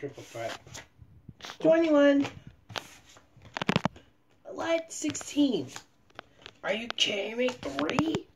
triple threat. 21. Light 16. Are you kidding me? Three?